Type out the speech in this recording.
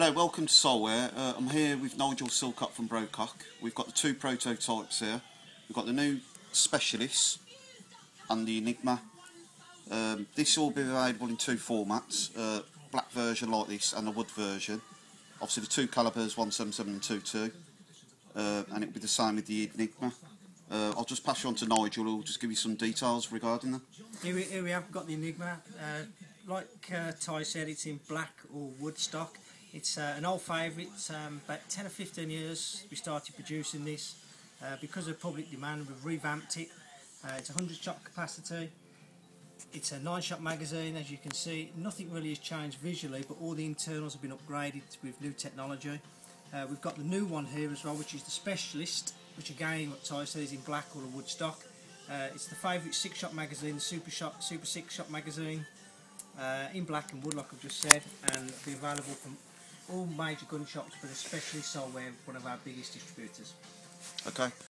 Hello, welcome to Solware. Uh, I'm here with Nigel Silcock from Brocock. We've got the two prototypes here. We've got the new Specialist and the Enigma. Um, this will be available in two formats, uh, black version like this and a wood version. Obviously the two calibers 177 and 22 uh, and it'll be the same with the Enigma. Uh, I'll just pass you on to Nigel who'll just give you some details regarding that. Here we, here we have got the Enigma. Uh, like uh, Ty said, it's in black or wood stock. It's uh, an old favourite. Um, about 10 or 15 years we started producing this. Uh, because of public demand, we've revamped it. Uh, it's a 100 shot capacity. It's a 9 shot magazine, as you can see. Nothing really has changed visually, but all the internals have been upgraded with new technology. Uh, we've got the new one here as well, which is the Specialist, which again, what Ty said, is in black or a wood stock. Uh, it's the favourite six shot magazine, the Super Shot, Super Six Shot magazine, uh, in black and wood, like I've just said, and be available from all major gun shops, but especially Solware, one of our biggest distributors. Okay.